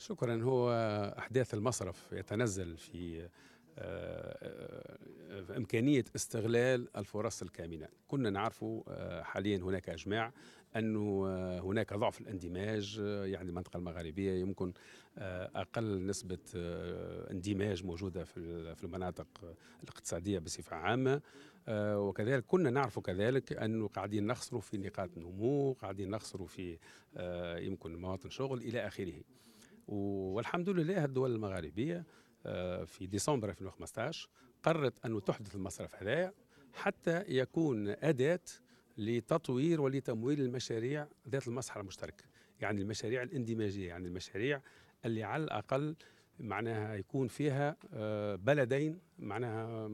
شكرا. هو أحداث المصرف يتنزل في آه، آه، إمكانية استغلال الفرص الكامنة. كنا نعرف آه، حاليا هناك إجماع أنه هناك ضعف الاندماج يعني المنطقة المغاربية يمكن أقل نسبة اندماج موجودة في المناطق الاقتصادية بصفة عامة. وكذلك كنا نعرف كذلك أنه قاعدين نخسروا في نقاط نمو قاعدين نخسروا في يمكن مواطن شغل إلى آخره. والحمد لله الدول المغاربية آه، في ديسمبر 2015 قررت أن تحدث المصرف هذايا حتى يكون أداة لتطوير ولتمويل المشاريع ذات المصلحة المشتركة يعني المشاريع الاندماجية يعني المشاريع اللي على الأقل معناها يكون فيها آه، بلدين معناها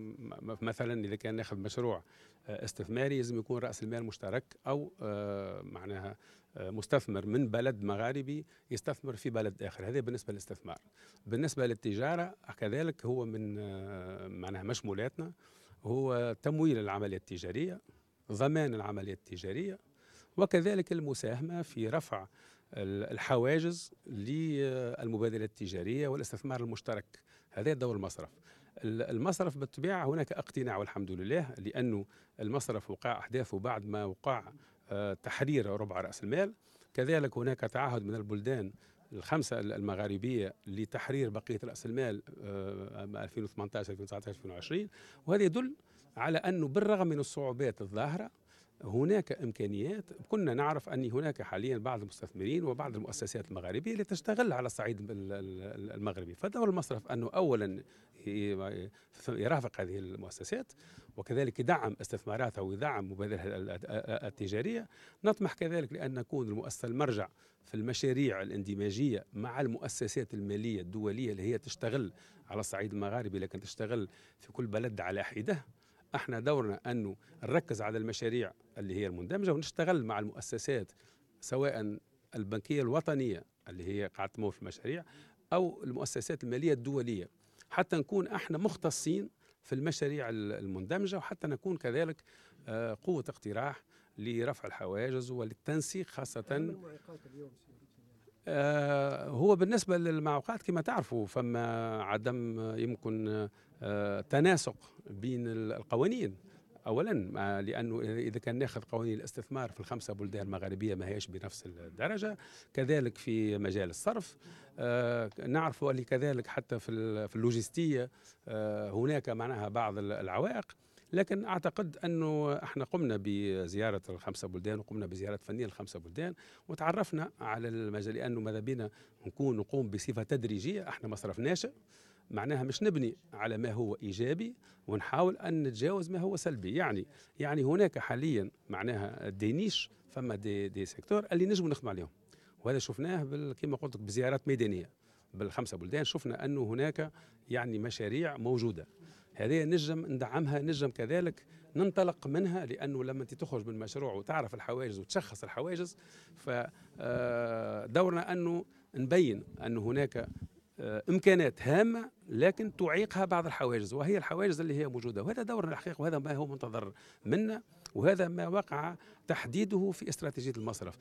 مثلا اذا كان ناخذ مشروع آه، استثماري لازم يكون رأس المال مشترك أو آه، معناها مستثمر من بلد مغاربي يستثمر في بلد آخر. هذا بالنسبة للاستثمار. بالنسبة للتجارة كذلك هو من معناها مشمولاتنا هو تمويل العملية التجارية ضمان العملية التجارية وكذلك المساهمة في رفع الحواجز للمبادلة التجارية والاستثمار المشترك. هذا دور المصرف. المصرف بالطبيعة هناك اقتناع والحمد لله لأنه المصرف وقع أحداثه بعد ما وقع آه، تحرير ربع رأس المال. كذلك هناك تعهد من البلدان الخمسة المغاربية لتحرير بقية رأس المال 2018 2019 2020 وهذا يدل على أنه بالرغم من الصعوبات الظاهرة هناك إمكانيات. كنا نعرف أن هناك حاليا بعض المستثمرين وبعض المؤسسات المغاربية اللي تشتغل على الصعيد المغربي. فدور المصرف أنه اولا يرافق هذه المؤسسات وكذلك يدعم استثماراتها ويدعم مبادرها التجارية. نطمح كذلك لأن نكون المؤسسة المرجع في المشاريع الاندماجية مع المؤسسات المالية الدولية اللي هي تشتغل على الصعيد المغاربي لكن تشتغل في كل بلد على حدة. إحنا دورنا انه نركز على المشاريع اللي هي المندمجة ونشتغل مع المؤسسات سواء البنكية الوطنية اللي هي قاعدة تمول في المشاريع أو المؤسسات المالية الدولية. حتى نكون إحنا مختصين في المشاريع المندمجة وحتى نكون كذلك آه، قوة اقتراح لرفع الحواجز وللتنسيق خاصة هو بالنسبة للمعوقات كما تعرفوا فما عدم يمكن آه تناسق بين القوانين. اولا لأنه إذا كان ناخذ قوانين الاستثمار في الخمسة بلدان المغاربيه ما هيش بنفس الدرجة. كذلك في مجال الصرف آه نعرف كذلك حتى في اللوجستية آه هناك معناها بعض العوائق. لكن أعتقد أنه إحنا قمنا بزيارة الخمسة بلدان وقمنا بزيارة فنية الخمسة بلدان وتعرفنا على المجال لأنه ماذا بينا؟ نكون نقوم بصفة تدريجية. إحنا مصرف ناشئ معناها مش نبني على ما هو إيجابي ونحاول أن نتجاوز ما هو سلبي. يعني يعني هناك حاليا معناها des niches فما des, des secteurs اللي نجم نخدم عليهم. وهذا شفناه كما قلت بزيارات ميدانية. بالخمسة بلدان شفنا أنه هناك يعني مشاريع موجودة. هذه نجم ندعمها نجم كذلك ننطلق منها لأنه لما أنت تخرج من مشروع وتعرف الحواجز وتشخص الحواجز فدورنا أنه نبين انه هناك آه، إمكانات هامة لكن تعيقها بعض الحواجز وهي الحواجز اللي هي موجودة وهذا دورنا الحقيقة وهذا ما هو منتظر منا وهذا ما وقع تحديده في استراتيجية المصرف.